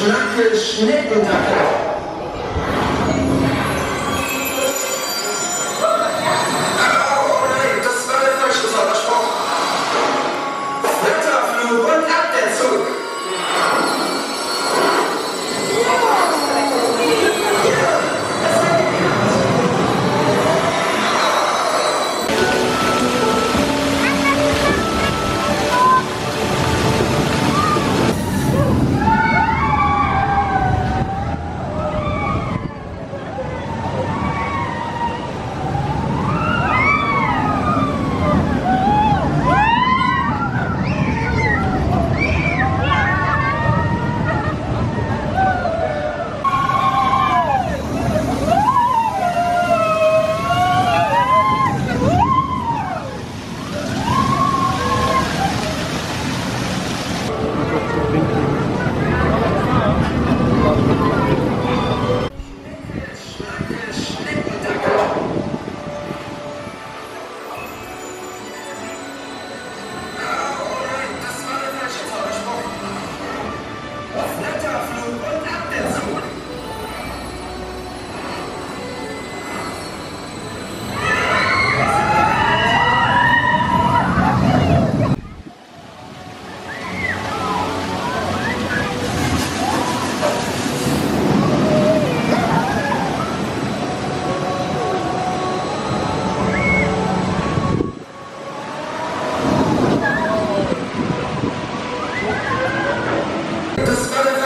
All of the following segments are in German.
主役主ねぶだけ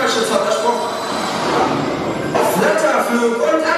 Der falsche Zauberspruch. Flatterflug und